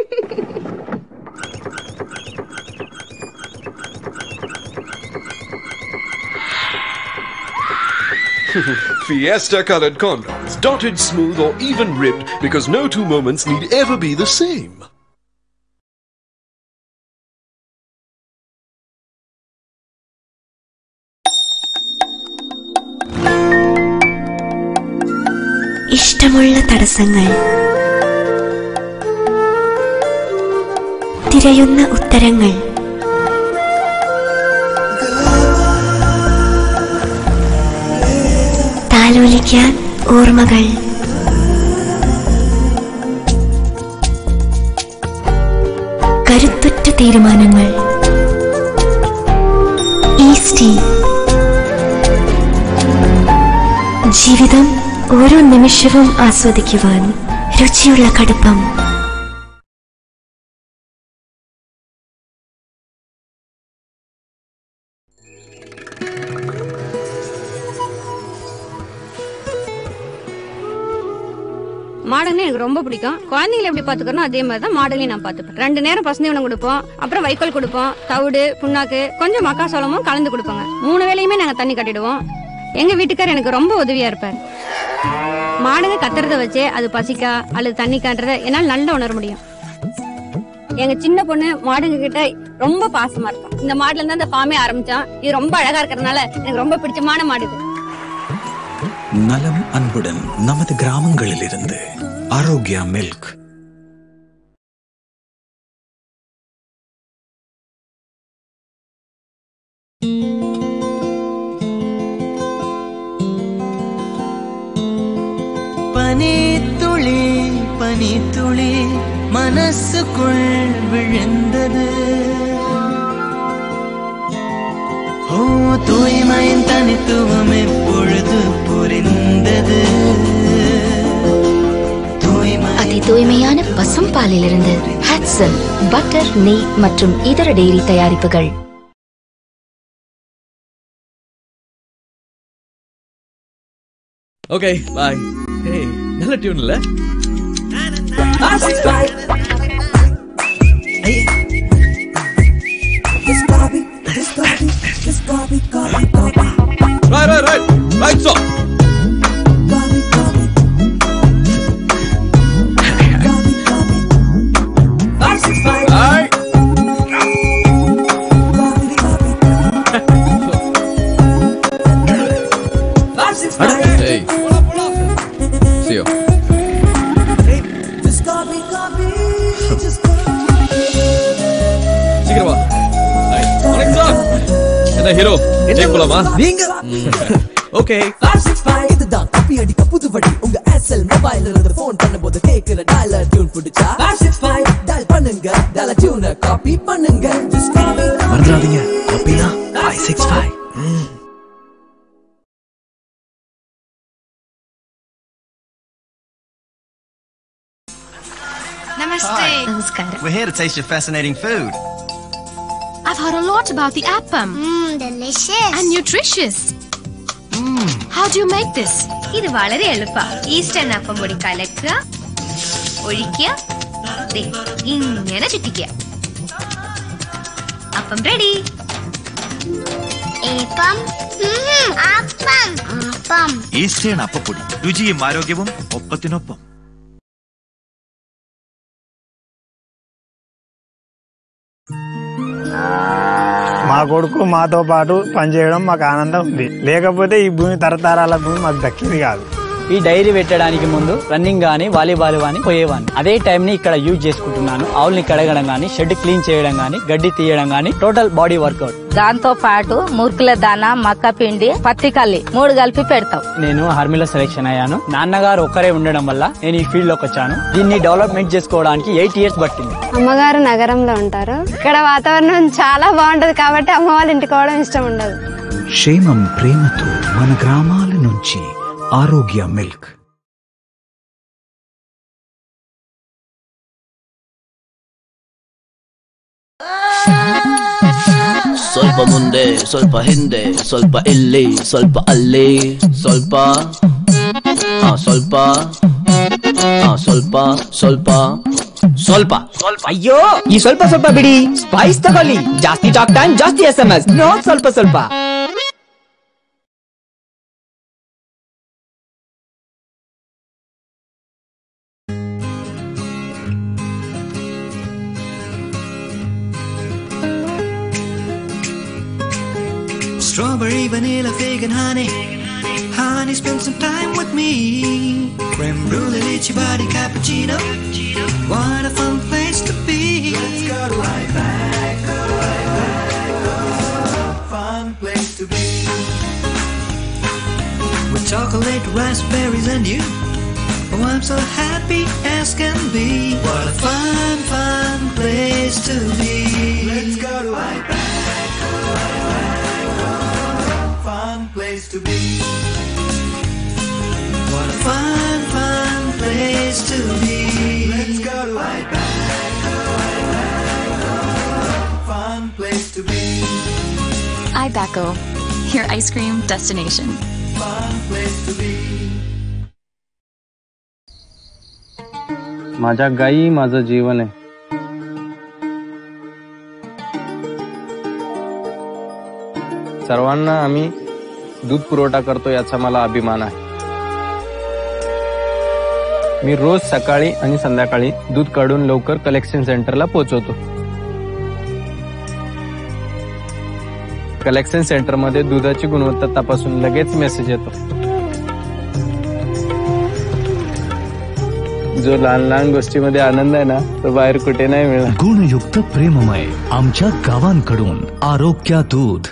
Fiesta colored condoms, dotted smooth or even ribbed because no two moments need ever be the same. ഇഷ്ടമുള്ള തടസ്സങ്ങൾ തിരയുന്ന ഉത്തരങ്ങൾ. താലോലിക്കാൻ ഓർമ്മകൾ. കരുത്തുറ്റ തീരുമാനങ്ങൾ. ജീവിതം ഓരോ നിമിഷവും ആസ്വദിക്കുവാൻ രുചിയുള്ള കടുപ്പം. மாடல்னு எனக்கு ரொம்ப பிடிக்கும். குழந்தைங்களை எப்படி பாத்துக்கணும் அதே மாதிரி தான் மாடலையும் நான் பாத்துப்பேன் ரெண்டு நேரம் பசுந்தீவனம் கொடுப்போம் அப்புறம் வைக்கோல் கொடுப்போம் தவிடு புண்ணாக்கு கொஞ்சம் மக்காசோளமும் கலந்து கொடுப்போங்க. மூணு வேளையுமே நாங்க தண்ணி கட்டிடுவோம். எங்க வீட்டுக்கார் எனக்கு ரொம்ப உதவியா இருப்பார். மாடுங்க கத்துறத வச்சே அது பசிக்கா அல்லது தண்ணி காட்டுறத என்னால் நல்லா உணர முடியும். எங்க சின்ன பொண்ணு மாடுங்க கிட்ட ரொம்ப பாசமா இருக்கும். இந்த மாடுல இருந்து அந்த ஃபார்மே ஆரம்பிச்சான். இது ரொம்ப அழகா இருக்கிறதுனால எனக்கு ரொம்ப பிடிச்சமான மாடு இது. நலம் அன்புடன் நமது கிராமங்களிலிருந்து ஆரோக்கியா மில்க். பனித்துளி பனித்துளி மனசுக்குள் விழுந்தது. ஓ தூய்மையின் தனித்துவம் தூய்மையான பசும் பாலிலிருந்து ஹாட்சன் பட்டர் நெய் மற்றும் இதர டெய்ரி தயாரிப்புகள். ஓகே பாய் நல்ல டியூன் இல்ல? Right, right, right. Right, so. போலாமா? நீங்க? ஓகே இதுதான் கப்பி அடிக்க புது வழி உங்க ஏர்செல் மொபைல் இருந்து போன் பண்ணும்போது கேக்குற டாலர் டியூன் பிடிச்சா? டயல் பண்ணுங்க. டாலர் டியூனை காப்பி பண்ணுங்க. Just copy. மறந்துடாதீங்க. அப்படின்னா ஃபைவ் சிக்ஸ் ஃபைவ் நமஸ்காரம் We're here to taste your fascinating food. Heard a lot about the appam. Mmm, delicious. And nutritious. How do you make this? ഇത് വളരെ എളുപ്പാ. Eastern അപ്പം പൊടി കലക്കുക ഒഴിക്കുക ഇങ്ങനെ ചുറ്റിക്കുക. അപ്പം റെഡി ഏപ്പം? അപ്പം. അപ്പം. ഈസ്റ്റേൺ അപ്പപ്പൊടി രുചിയും ആരോഗ്യവും ഒപ്പത്തിനൊപ്പം. మా కొడుకు మాతో పాటు పనిచేయడం మాకు ఆనందం ఉంది. లేకపోతే ఈ భూమి తరతరాల భూమి మాకు దక్కింది కాదు. ఈ డైరీ పెట్టడానికి ముందు రన్నింగ్ గానీ వాలీబాల్ గానీ పోయేవాడిని. అదే టైం ని ఇక్కడ యూజ్ చేసుకుంటున్నాను. ఆవుల్ని కడగడం గానీ షెడ్ క్లీన్ చేయడం గానీ గడ్డి తీయడం గానీ టోటల్ బాడీ వర్కౌట్ దాంతో పాటు మురుకుల దాన మక్క పిండి పత్తి కల్లి మూడు కలిపి పెడతాం. నేను ఆర్మీలో సెలెక్షన్ అయ్యాను. నాన్నగారు ఒక్కరే ఉండడం వల్ల నేను ఈ ఫీల్డ్లోకి వచ్చాను. దీన్ని డెవలప్మెంట్ చేసుకోవడానికి ఎయిట్ ఇయర్స్ పట్టింది. అమ్మగారు నగరంలో ఉంటారు. ఇక్కడ వాతావరణం చాలా బాగుంటది కాబట్టి అమ్మ వాళ్ళ ఇంటికి పోవడం ఇష్టం ఉండదు. క్షేమం ప్రేమతో మన గ్రామాల నుంచి आरोग्य मिल्क। स्वल्प मुंडे स्वल्प हिंदे स्वल्प इल्ली स्वल्प अल्ली स्वल्प हाँ स्वल्प हाँ स्वल्प स्वल्प स्वल्प। स्वल्प अयो ये स्वल्प स्वल्प बिड़ी स्पाइस तक जास्ती टॉक टाइम जास्ती एसएमएस नो स्वल्प स्वल्पा Strawberry, vanilla, fig, and honey. Honey, spend some time with me. Creme brulee, lychee body, cappuccino. What a fun place to be. Let's go to Outback, go to Outback, go. Fun place to be. With chocolate, raspberries, and you. Oh, I'm so happy as can be. What a fun, fun place to be. Let's go to Outback, go to Outback, go Fun place to be. What a fun, fun place to be. Let's go to Outback, go to Outback, go. Fun place to be. iBacco, your ice cream destination. Fun place to be. माझ्या गायी माझं जीवन आहे सर्वांना आम्ही दूध पुरवठा करतो याचा मला अभिमान आहे. मी रोज सकाळी आणि संध्याकाळी दूध काढून लवकर कलेक्शन सेंटरला पोहोचवतो. कलेक्शन सेंटरमध्ये दुधाची गुणवत्ता तपासून लगेच मेसेज येतो. जो लहान लहान गोष्टीमध्ये आनंद आहे ना तो बाहेर कुठे नाही मिळणार. गुणयुक्त प्रेममय आमच्या गावांकडून आरोग्या दूध.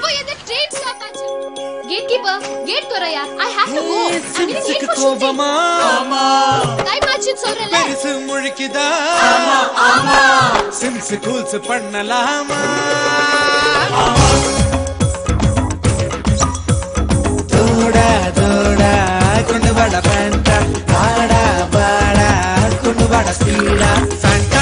போய் அந்த ட்ரெயின் ஸ்டாப் ஆச்சு. Gate keeper gate தோறையா I have to go shooting ஆமா. டைம் ஆச்சுன்னு சொல்றேன்ல. பெருசு முழிக்குதா? ஆமா ஆமா. சிம்ஸ் கூல்ஸ் பண்ணலாமா? தோடா தோடா கொண்டு வாடா பேண்டா வாடா வாடா கொண்டு வாடா ஸ்பீடா சாண்டா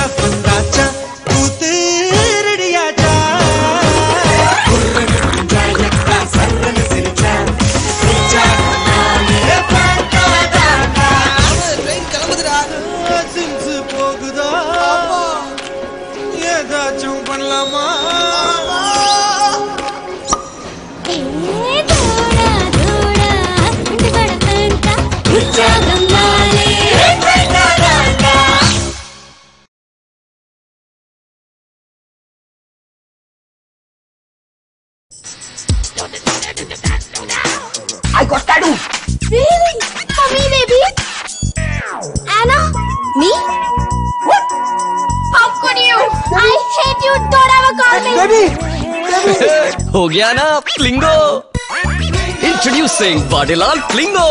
बेबी हो गया ना प्लिंगो इंट्रोड्यूसिंग वाडेलाल प्लिंगो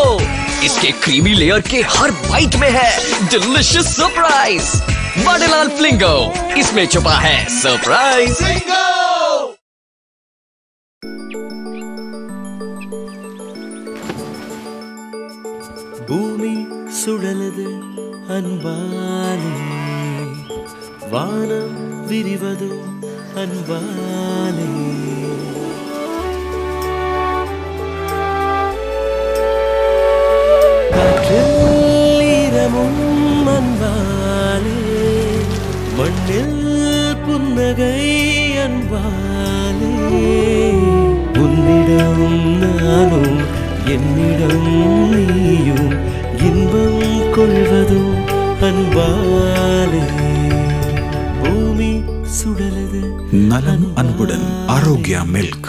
इसके क्रीमी लेयर के हर बाइट में है डिलिशियस सरप्राइज़ वाडेलाल प्लिंगो इसमें छुपा है सरप्राइज़ भूमि सुडल ಅನ್ಬಾನಿ அன்பானே காற்றில் ஈரமும் அன்பாலே. மண்ணில் புன்னகை அன்பானே உன்னிடம் நானும் என்னிடம் நீயும் இன்பம் கொள்வதும் அன்பாலே. நலம் அன்புடன் ஆரோக்கியா மில்க்.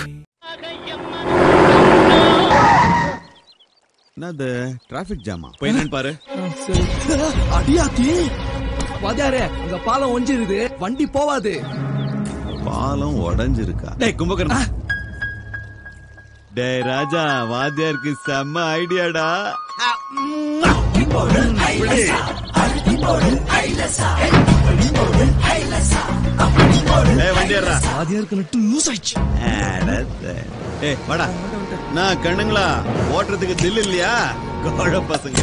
என்னது? டிராபிக் ஜாமா போய் என்னன்னு பாரு. அடியாத்தி! வாத்தியாரே உங்க பாலம் ஒஞ்சிருது. வண்டி போவாது. பாலம் உடைஞ்சிருக்கா? டேய் கும்பகர்ணா டேய் ராஜா வாத்தியாருக்கு செம்ம ஐடியாடா ஏய் வண்டியர்ரா வாத்தியாருக்கு நட்டு லூஸ் ஆயிடுச்சு ஏய் வாடா. நான் கண்ணுங்களா? ஓட்டுறதுக்கு தில் இல்லையா? கோழ பசங்க.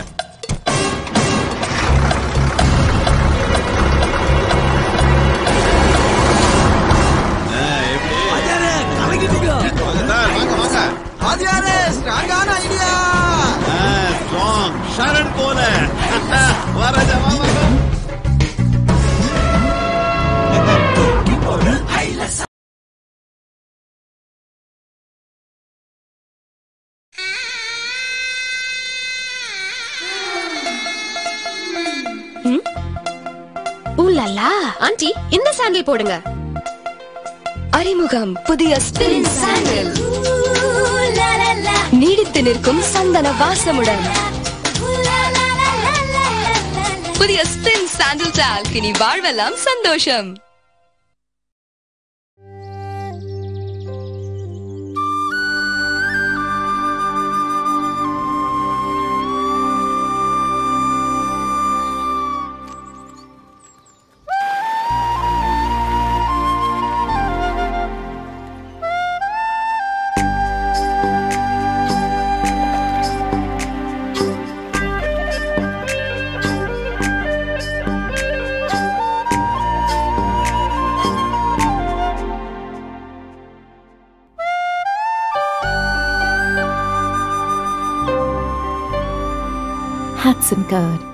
ஊலலா ஆண்டி இந்த சாண்டில் போடுங்க. அறிமுகம் புதிய ஸ்பின் சாண்டில். நீடித்து நிற்கும் சந்தன வாசமுடன். புதிய ஸ்பின் சாண்டில் டால்க் இனி வாழ்வெல்லாம் சந்தோஷம். and good.